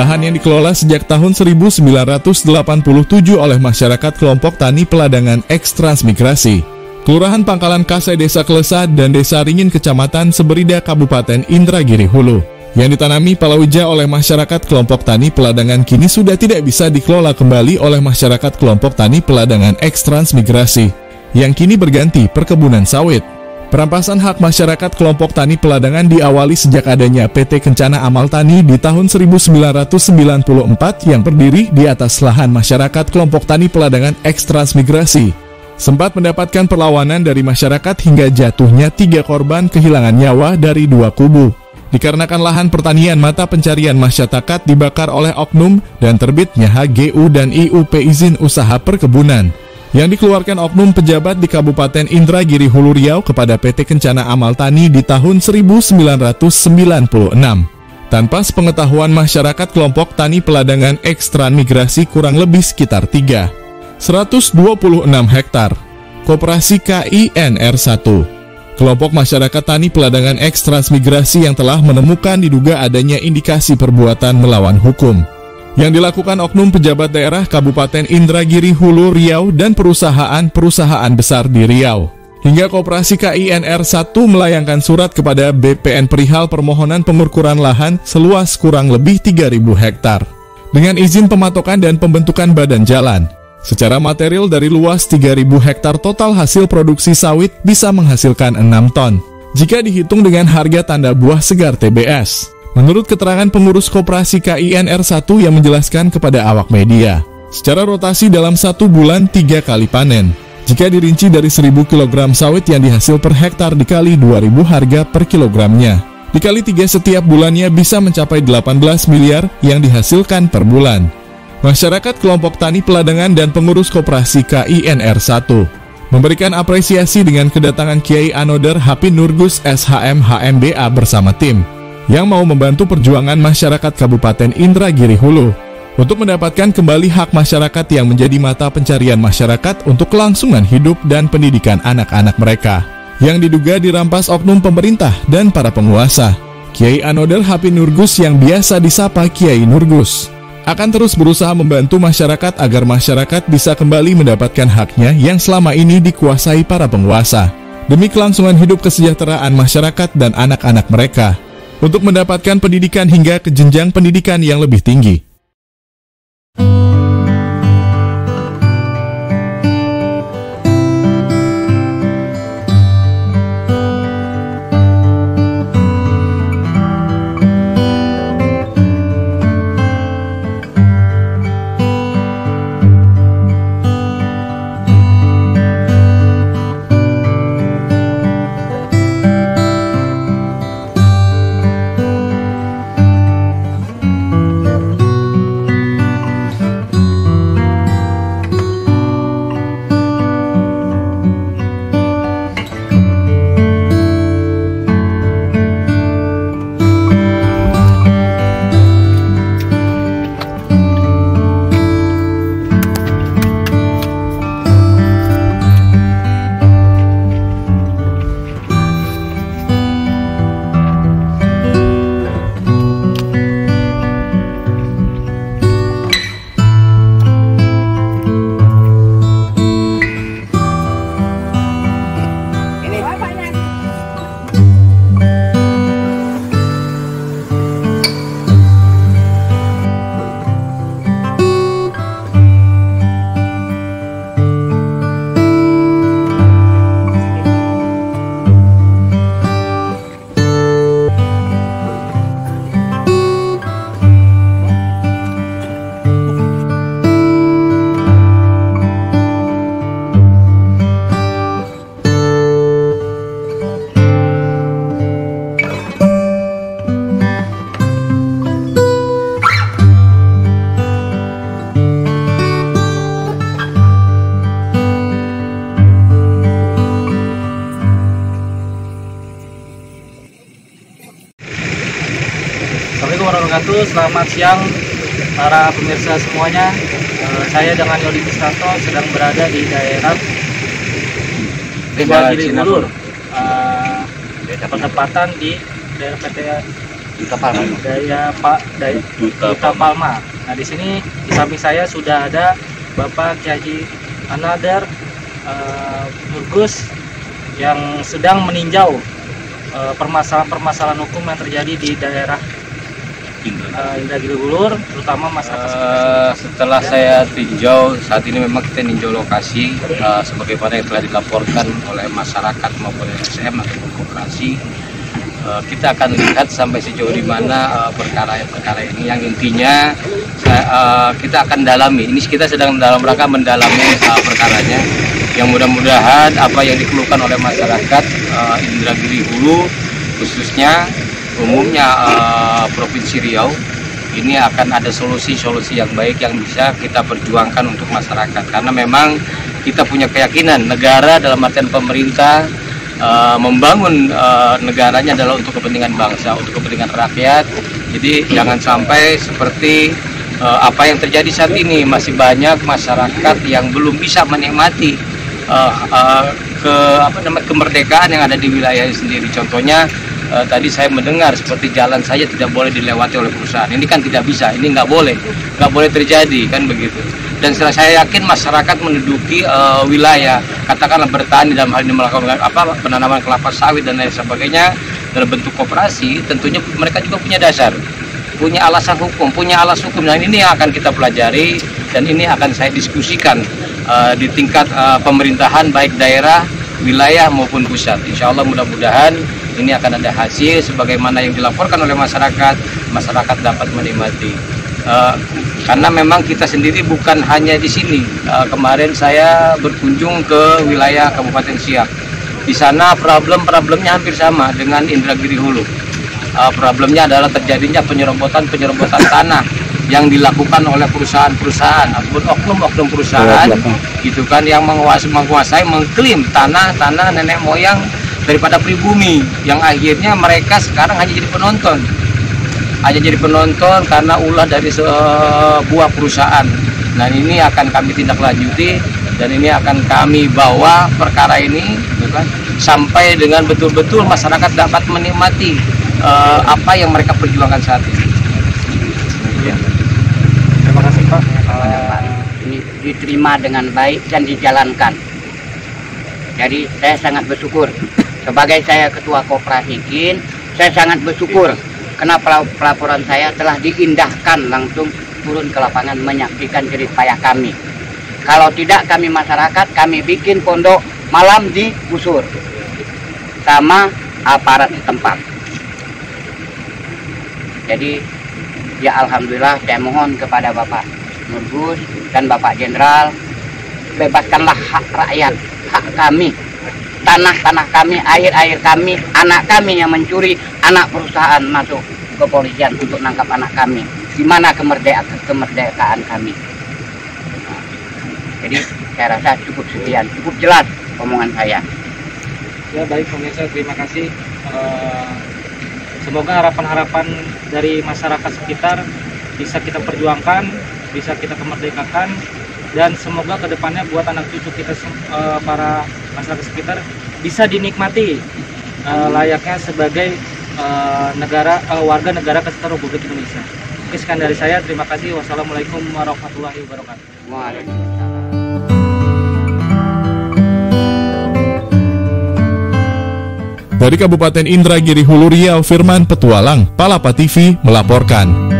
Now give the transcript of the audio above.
Lahan yang dikelola sejak tahun 1987 oleh masyarakat kelompok tani peladangan eks transmigrasi. Kelurahan Pangkalan Kasai Desa Kelesa dan Desa Ringin Kecamatan Seberida Kabupaten Indragiri Hulu. Yang ditanami palawija oleh masyarakat kelompok tani peladangan kini sudah tidak bisa dikelola kembali oleh masyarakat kelompok tani peladangan eks transmigrasi, yang kini berganti perkebunan sawit. Perampasan hak masyarakat kelompok tani peladangan diawali sejak adanya PT Kencana Amal Tani di tahun 1994 yang berdiri di atas lahan masyarakat kelompok tani peladangan ekstransmigrasi. Sempat mendapatkan perlawanan dari masyarakat hingga jatuhnya tiga korban kehilangan nyawa dari dua kubu. Dikarenakan lahan pertanian mata pencarian masyarakat dibakar oleh oknum dan terbitnya HGU dan IUP izin usaha perkebunan yang dikeluarkan oknum pejabat di Kabupaten Indragiri Hulu Riau kepada PT Kencana Amal Tani di tahun 1996. Tanpa sepengetahuan masyarakat kelompok tani peladangan ekstran migrasi kurang lebih sekitar 3. 126 hektar. Koperasi KINR 1. Kelompok masyarakat tani peladangan ekstransmigrasi yang telah menemukan diduga adanya indikasi perbuatan melawan hukum yang dilakukan oknum pejabat daerah Kabupaten Indragiri Hulu Riau dan perusahaan-perusahaan besar di Riau. Hingga Koperasi KINR 1 melayangkan surat kepada BPN perihal permohonan pengukuran lahan seluas kurang lebih 3.000 hektar. Dengan izin pematokan dan pembentukan badan jalan. Secara material dari luas 3.000 hektar total hasil produksi sawit bisa menghasilkan 6 ton. Jika dihitung dengan harga tanda buah segar TBS. Menurut keterangan pengurus koperasi KINR 1 yang menjelaskan kepada awak media, secara rotasi dalam satu bulan tiga kali panen. Jika dirinci dari 1000 kg sawit yang dihasil per hektar dikali 2000 harga per kilogramnya. Dikali tiga setiap bulannya bisa mencapai 18 miliar yang dihasilkan per bulan. Masyarakat kelompok tani peladangan dan pengurus koperasi KINR 1 memberikan apresiasi dengan kedatangan Kiai Anoder Hapi Nurgus SHM HMBA bersama tim yang mau membantu perjuangan masyarakat Kabupaten Indragiri Hulu untuk mendapatkan kembali hak masyarakat yang menjadi mata pencarian masyarakat untuk kelangsungan hidup dan pendidikan anak-anak mereka yang diduga dirampas oknum pemerintah dan para penguasa. Kiai Anodel Hapi Nurgus yang biasa disapa Kiai Nurgus akan terus berusaha membantu masyarakat agar masyarakat bisa kembali mendapatkan haknya yang selama ini dikuasai para penguasa demi kelangsungan hidup kesejahteraan masyarakat dan anak-anak mereka untuk mendapatkan pendidikan hingga ke jenjang pendidikan yang lebih tinggi. Selamat siang para pemirsa semuanya. Eh, saya dengan Yodi Kristanto sedang berada di daerah Desa Giri Ulur. Penempatan di daerah PT Duta Palma. Daya Pak Daya Duta, Duta Palma. Nah di sini di samping saya sudah ada Bapak Kiai Anadar uh, Nurgus yang sedang meninjau permasalahan-permasalahan uh, hukum yang terjadi di daerah uh, Indragiri Hulur, terutama masyarakat uh, setelah saya tinjau saat ini memang kita tinjau lokasi uh, sebagaimana yang telah dilaporkan oleh masyarakat maupun LSM atau koperasi uh, kita akan lihat sampai sejauh di mana uh, perkara perkara ini. Yang intinya uh, kita akan dalami. Ini kita sedang dalam rangka mendalami uh, perkaranya. Yang mudah-mudahan apa yang dikeluhkan oleh masyarakat uh, Indragiri Hulu khususnya umumnya uh, Provinsi Riau ini akan ada solusi-solusi yang baik yang bisa kita perjuangkan untuk masyarakat karena memang kita punya keyakinan negara dalam artian pemerintah uh, membangun uh, negaranya adalah untuk kepentingan bangsa, untuk kepentingan rakyat. Jadi jangan sampai seperti uh, apa yang terjadi saat ini masih banyak masyarakat yang belum bisa menikmati uh, uh, ke apa namanya kemerdekaan yang ada di wilayah sendiri. Contohnya uh, tadi saya mendengar seperti jalan saja tidak boleh dilewati oleh perusahaan. Ini kan tidak bisa, ini nggak boleh, nggak boleh terjadi kan begitu. Dan setelah saya yakin masyarakat menduduki uh, wilayah, katakanlah bertani dalam hal ini melakukan apa penanaman kelapa sawit dan lain sebagainya dalam bentuk koperasi, tentunya mereka juga punya dasar, punya alasan hukum, punya alas hukum. Dan ini yang akan kita pelajari dan ini akan saya diskusikan uh, di tingkat uh, pemerintahan baik daerah, wilayah maupun pusat. Insya Allah mudah-mudahan ini akan ada hasil sebagaimana yang dilaporkan oleh masyarakat masyarakat dapat menikmati. Uh, karena memang kita sendiri bukan hanya di sini. Uh, kemarin saya berkunjung ke wilayah Kabupaten Siak. Di sana problem-problemnya hampir sama dengan Indragiri Hulu. Uh, problemnya adalah terjadinya penyerombotan-penyerombotan tanah yang dilakukan oleh perusahaan-perusahaan ataupun oknum-oknum perusahaan gitu kan yang menguasai, menguasai mengklaim tanah-tanah nenek moyang daripada pribumi yang akhirnya mereka sekarang hanya jadi penonton. Hanya jadi penonton karena ulah dari sebuah perusahaan. Nah ini akan kami tindak lanjuti dan ini akan kami bawa perkara ini gitu kan, sampai dengan betul-betul masyarakat dapat menikmati uh, apa yang mereka perjuangkan saat ini. Ya. terima kasih Pak. Uh, ini diterima dengan baik dan dijalankan. Jadi saya sangat bersyukur sebagai saya ketua koperasi KIN, saya sangat bersyukur karena pelaporan saya telah diindahkan langsung turun ke lapangan menyaksikan jerih payah kami. Kalau tidak kami masyarakat, kami bikin pondok malam di Busur sama aparat setempat. Jadi ya Alhamdulillah saya mohon kepada Bapak Nurgus dan Bapak Jenderal bebaskanlah hak rakyat, hak kami tanah-tanah kami, air-air kami, anak kami yang mencuri, anak perusahaan masuk ke polisian untuk nangkap anak kami. Di mana kemerdekaan, kemerdekaan kami? Jadi saya rasa cukup sekian, cukup jelas omongan saya. Ya baik pemirsa, terima kasih. Uh, semoga harapan-harapan dari masyarakat sekitar bisa kita perjuangkan, bisa kita kemerdekakan dan semoga ke depannya buat anak cucu kita uh, para masyarakat sekitar bisa dinikmati uh, layaknya sebagai uh, negara uh, warga negara kesatuan Republik Indonesia. Oke, sekian dari saya. Terima kasih. Wassalamualaikum warahmatullahi wabarakatuh. Dari Kabupaten Indragiri Hulu Riau, Firman Petualang, Palapa TV melaporkan.